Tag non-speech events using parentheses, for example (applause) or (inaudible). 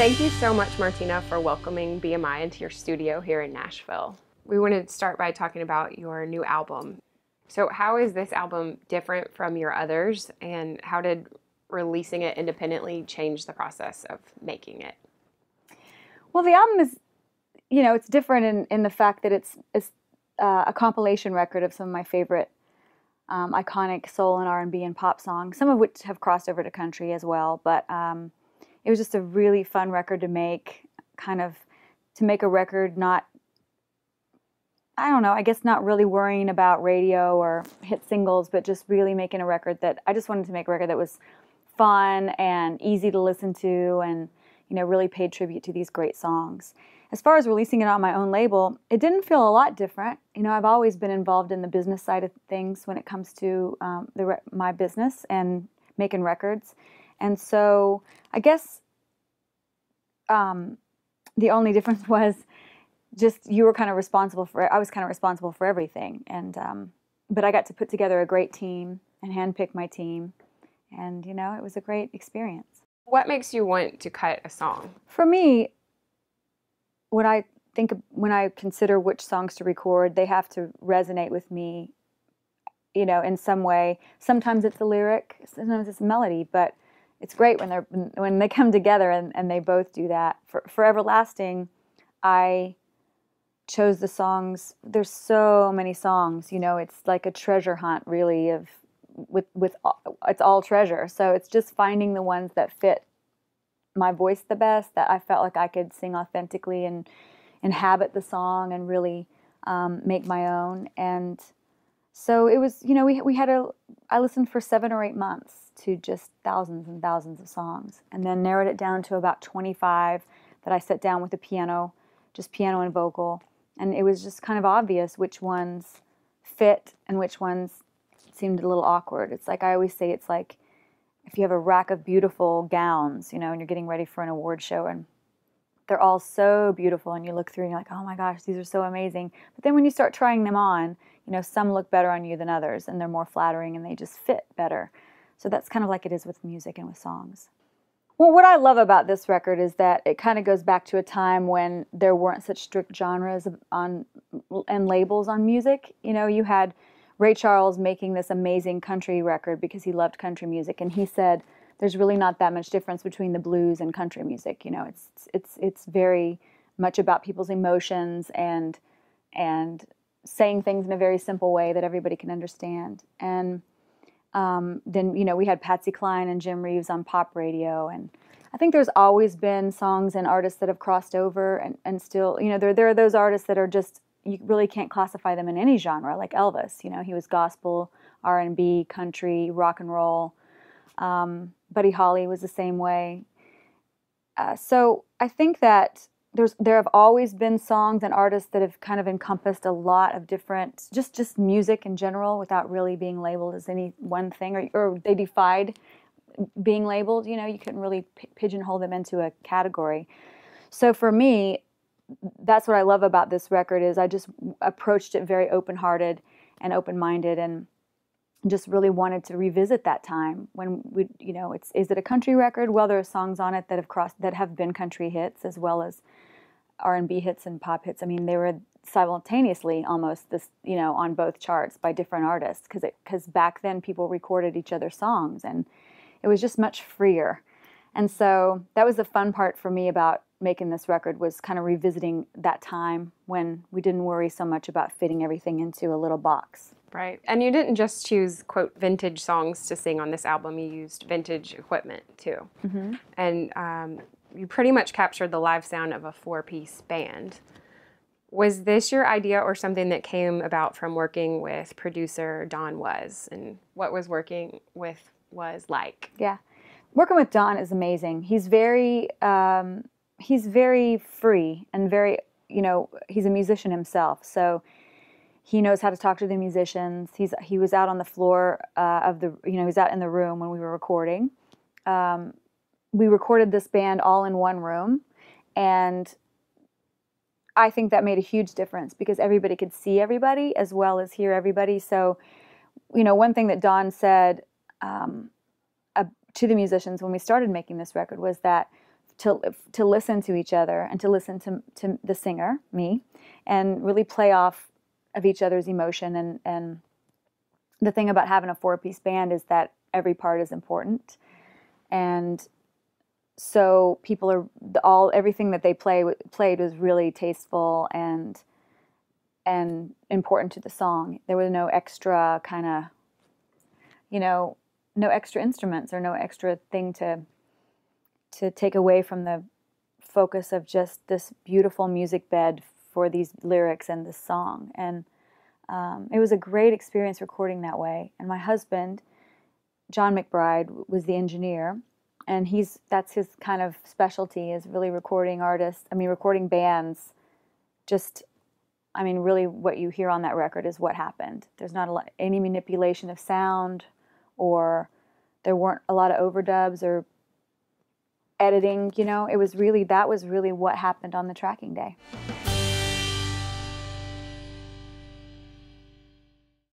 thank you so much, Martina, for welcoming BMI into your studio here in Nashville. We wanted to start by talking about your new album. So, how is this album different from your others, and how did releasing it independently change the process of making it? Well, the album is, you know, it's different in, in the fact that it's, it's uh, a compilation record of some of my favorite um, iconic soul and R&B and pop songs, some of which have crossed over to country as well. But um, it was just a really fun record to make, kind of to make a record not I don't know, I guess not really worrying about radio or hit singles, but just really making a record that I just wanted to make a record that was fun and easy to listen to and you know really paid tribute to these great songs. As far as releasing it on my own label, it didn't feel a lot different. You know, I've always been involved in the business side of things when it comes to um, the my business and making records, and so I guess um, the only (laughs) difference was just you were kind of responsible for it. I was kind of responsible for everything and um, but I got to put together a great team and handpick my team and you know it was a great experience. What makes you want to cut a song? For me, when I think when I consider which songs to record, they have to resonate with me, you know, in some way. Sometimes it's a lyric, sometimes it's a melody, but it's great when they're when they come together and, and they both do that. For for everlasting, I chose the songs. There's so many songs, you know, it's like a treasure hunt really of with with it's all treasure. So it's just finding the ones that fit my voice the best that I felt like I could sing authentically and inhabit the song and really um, make my own. And so it was, you know, we we had a I listened for seven or eight months to just thousands and thousands of songs, and then narrowed it down to about 25 that I sat down with the piano, just piano and vocal, and it was just kind of obvious which ones fit and which ones seemed a little awkward. It's like I always say, it's like if you have a rack of beautiful gowns, you know, and you're getting ready for an award show and they're all so beautiful and you look through and you're like, oh my gosh, these are so amazing. But then when you start trying them on, you know, some look better on you than others and they're more flattering and they just fit better. So that's kind of like it is with music and with songs. Well, what I love about this record is that it kind of goes back to a time when there weren't such strict genres on and labels on music. You know, you had Ray Charles making this amazing country record because he loved country music, and he said there's really not that much difference between the blues and country music. You know, it's it's it's very much about people's emotions and and saying things in a very simple way that everybody can understand. And um, then you know we had Patsy Cline and Jim Reeves on pop radio, and I think there's always been songs and artists that have crossed over, and, and still you know there there are those artists that are just you really can't classify them in any genre, like Elvis. You know he was gospel, R and B, country, rock and roll. Um, Buddy Holly was the same way. Uh, so I think that there's there have always been songs and artists that have kind of encompassed a lot of different just just music in general without really being labeled as any one thing or, or they defied being labeled you know you couldn't really pigeonhole them into a category so for me that's what i love about this record is i just approached it very open-hearted and open-minded and just really wanted to revisit that time when we you know it's is it a country record? Well there are songs on it that have crossed that have been country hits as well as r&b hits and pop hits. I mean they were simultaneously almost this you know on both charts by different artists because because back then people recorded each other's songs and it was just much freer. And so that was the fun part for me about making this record was kind of revisiting that time when we didn't worry so much about fitting everything into a little box Right. And you didn't just choose, quote, vintage songs to sing on this album, you used vintage equipment too. Mm-hmm. And um, you pretty much captured the live sound of a four piece band. Was this your idea or something that came about from working with producer Don Was? And what was working with Was like? Yeah. Working with Don is amazing. He's very, um, he's very free and very, you know, he's a musician himself. So he knows how to talk to the musicians. He's he was out on the floor uh, of the you know he was out in the room when we were recording. Um, we recorded this band all in one room, and I think that made a huge difference because everybody could see everybody as well as hear everybody. So, you know, one thing that Don said um, uh, to the musicians when we started making this record was that to to listen to each other and to listen to to the singer, me, and really play off of each other's emotion. And and the thing about having a four piece band is that every part is important. And so people are all everything that they play played was really tasteful and and important to the song. There was no extra kind of you know no extra instruments or no extra thing to to take away from the focus of just this beautiful music bed for these lyrics and this song. And um, it was a great experience recording that way. And my husband john mcbride was the engineer and he's that's his kind of specialty is really recording artists i mean recording bands. Just i mean really what you hear on that record is what happened. There's not a lot, any manipulation of sound or there weren't a lot of overdubs or editing you know? It was really that was really what happened on the tracking day